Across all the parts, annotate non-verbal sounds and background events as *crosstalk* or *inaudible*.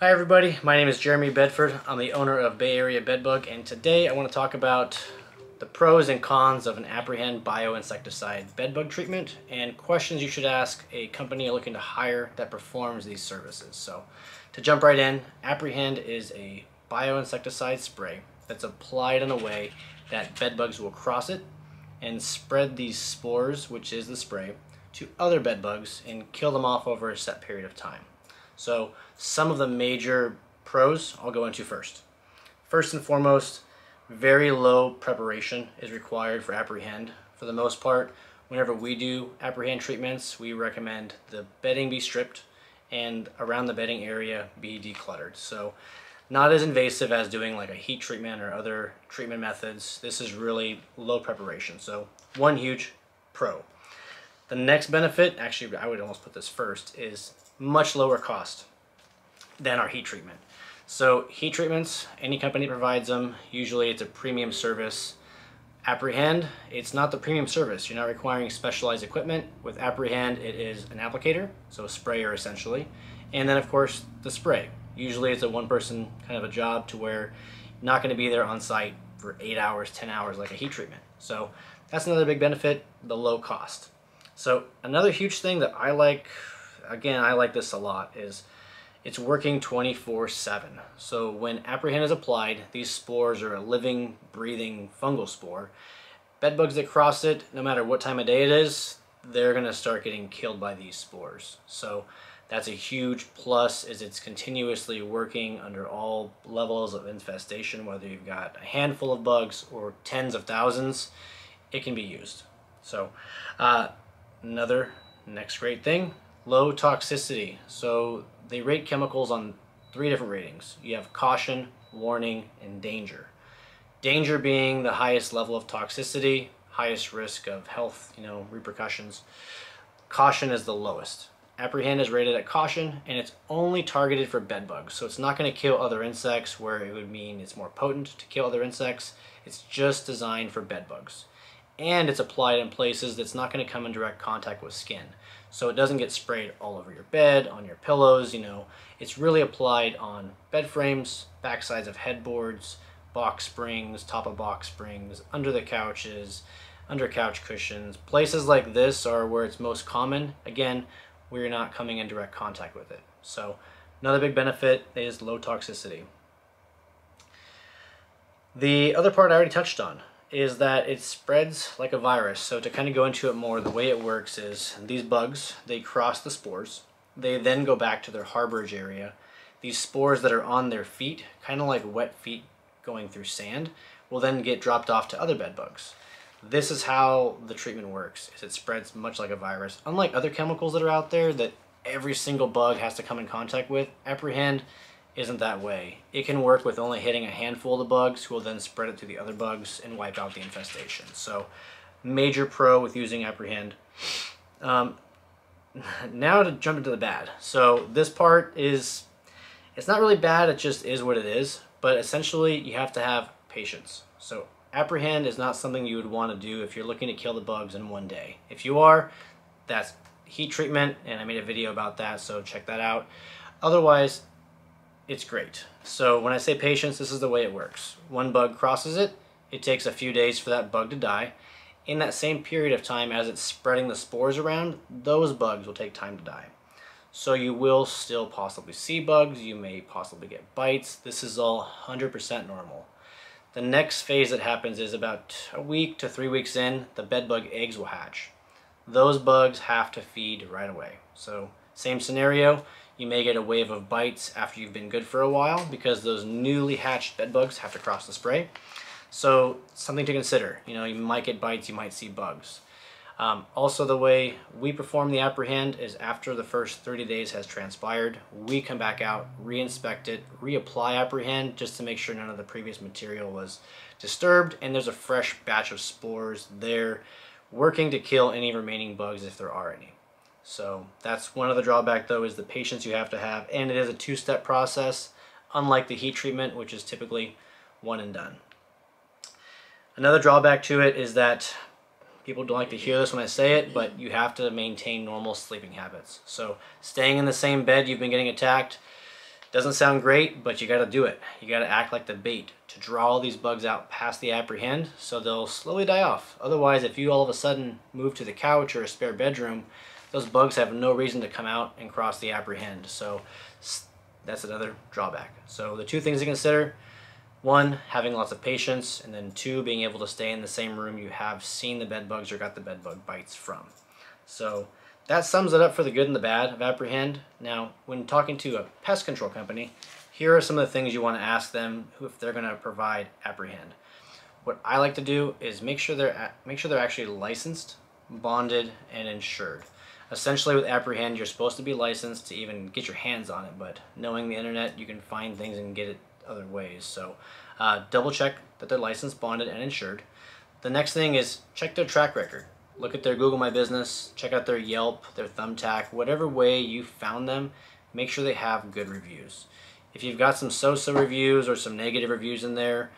Hi everybody, my name is Jeremy Bedford. I'm the owner of Bay Area Bedbug and today I want to talk about the pros and cons of an Aprehend bioinsecticide bedbug treatment and questions you should ask a company looking to hire that performs these services. So to jump right in, Aprehend is a bioinsecticide spray that's applied in a way that bedbugs will cross it and spread these spores, which is the spray, to other bedbugs and kill them off over a set period of time. So some of the major pros I'll go into first. First and foremost, very low preparation is required for aprehend. For the most part, whenever we do aprehend treatments, we recommend the bedding be stripped and around the bedding area be decluttered. So not as invasive as doing like a heat treatment or other treatment methods. This is really low preparation. So one huge pro. The next benefit, actually I would almost put this first, is much lower cost than our heat treatment. So heat treatments, any company provides them. Usually it's a premium service. Aprehend, it's not the premium service. You're not requiring specialized equipment. With Aprehend, it is an applicator, so a sprayer essentially. And then of course the spray. Usually it's a one person kind of a job to where not gonna be there on site for eight hours, 10 hours like a heat treatment. So that's another big benefit, the low cost. So another huge thing that I like again, I like this a lot, is it's working 24-7. So when aprehend is applied, these spores are a living, breathing fungal spore. Bed bugs that cross it, no matter what time of day it is, they're going to start getting killed by these spores. So that's a huge plus is it's continuously working under all levels of infestation, whether you've got a handful of bugs or tens of thousands, it can be used. So uh, another next great thing, Low toxicity. So they rate chemicals on three different ratings. You have caution, warning, and danger. Danger being the highest level of toxicity, highest risk of health, you know, repercussions. Caution is the lowest. Aprehend is rated at caution, and it's only targeted for bed bugs. So it's not going to kill other insects where it would mean it's more potent to kill other insects. It's just designed for bed bugs. And it's applied in places that's not going to come in direct contact with skin so it doesn't get sprayed all over your bed, on your pillows, you know. It's really applied on bed frames, backsides of headboards, box springs, top of box springs, under the couches, under couch cushions. Places like this are where it's most common. Again, we're not coming in direct contact with it. So another big benefit is low toxicity. The other part I already touched on, is that it spreads like a virus. So to kind of go into it more, the way it works is these bugs, they cross the spores. They then go back to their harborage area. These spores that are on their feet, kind of like wet feet going through sand, will then get dropped off to other bed bugs. This is how the treatment works, is it spreads much like a virus. Unlike other chemicals that are out there that every single bug has to come in contact with, Aprehend isn't that way. It can work with only hitting a handful of the bugs who will then spread it to the other bugs and wipe out the infestation. So major pro with using Aprehend. Um, *laughs* now to jump into the bad. So this part is, it's not really bad, it just is what it is. But essentially you have to have patience. So Aprehend is not something you would want to do if you're looking to kill the bugs in one day. If you are, that's heat treatment and I made a video about that so check that out. Otherwise, it's great. So when I say patience, this is the way it works. One bug crosses it, it takes a few days for that bug to die. In that same period of time as it's spreading the spores around, those bugs will take time to die. So you will still possibly see bugs, you may possibly get bites. This is all 100% normal. The next phase that happens is about a week to three weeks in, the bedbug eggs will hatch. Those bugs have to feed right away. So same scenario, you may get a wave of bites after you've been good for a while because those newly hatched bed bugs have to cross the spray. So something to consider. You know, you might get bites, you might see bugs. Um, also, the way we perform the aprehend is after the first 30 days has transpired, we come back out, re-inspect it, reapply aprehend just to make sure none of the previous material was disturbed and there's a fresh batch of spores there working to kill any remaining bugs if there are any. So that's one of the drawback though is the patience you have to have and it is a two-step process unlike the heat treatment which is typically one and done. Another drawback to it is that people don't like to hear this when I say it but you have to maintain normal sleeping habits. So staying in the same bed you've been getting attacked Doesn't sound great, but you got to do it. You got to act like the bait to draw all these bugs out past the aprehend so they'll slowly die off. Otherwise, if you all of a sudden move to the couch or a spare bedroom, those bugs have no reason to come out and cross the aprehend. So that's another drawback. So the two things to consider, one, having lots of patience, and then two, being able to stay in the same room you have seen the bed bugs or got the bed bug bites from. So that sums it up for the good and the bad of Aprehend. Now, when talking to a pest control company, here are some of the things you want to ask them if they're going to provide Aprehend. What I like to do is make sure they're make sure they're actually licensed, bonded, and insured. Essentially, with Aprehend, you're supposed to be licensed to even get your hands on it, but knowing the internet, you can find things and get it other ways. So, uh, double check that they're licensed, bonded, and insured. The next thing is check their track record look at their Google My Business, check out their Yelp, their Thumbtack, whatever way you found them, make sure they have good reviews. If you've got some so-so reviews or some negative reviews in there,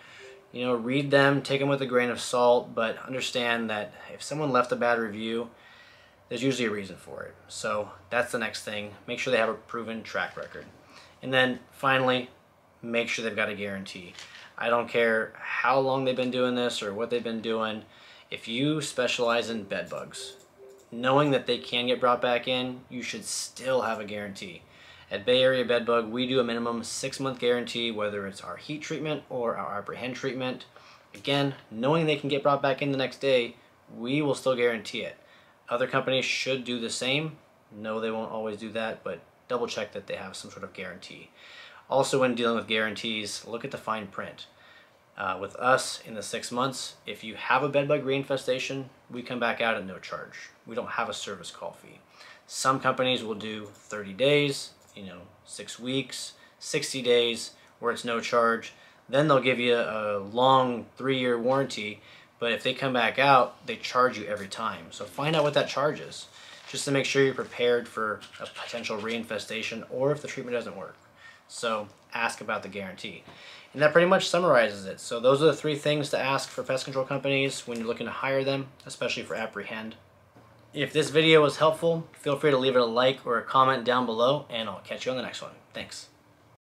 you know, read them, take them with a grain of salt, but understand that if someone left a bad review, there's usually a reason for it. So that's the next thing. Make sure they have a proven track record. And then finally, make sure they've got a guarantee. I don't care how long they've been doing this or what they've been doing. If you specialize in bed bugs, knowing that they can get brought back in, you should still have a guarantee. At Bay Area Bedbug, we do a minimum six month guarantee, whether it's our heat treatment or our aprehend treatment. Again, knowing they can get brought back in the next day, we will still guarantee it. Other companies should do the same. No, they won't always do that, but double check that they have some sort of guarantee. Also, when dealing with guarantees, look at the fine print. Uh, with us in the six months, if you have a bedbug reinfestation, we come back out at no charge. We don't have a service call fee. Some companies will do 30 days, you know, six weeks, 60 days where it's no charge. Then they'll give you a long three-year warranty, but if they come back out, they charge you every time. So find out what that charge is, just to make sure you're prepared for a potential reinfestation or if the treatment doesn't work. So ask about the guarantee. And that pretty much summarizes it. So those are the three things to ask for pest control companies when you're looking to hire them, especially for aprehend. If this video was helpful, feel free to leave it a like or a comment down below, and I'll catch you on the next one. Thanks.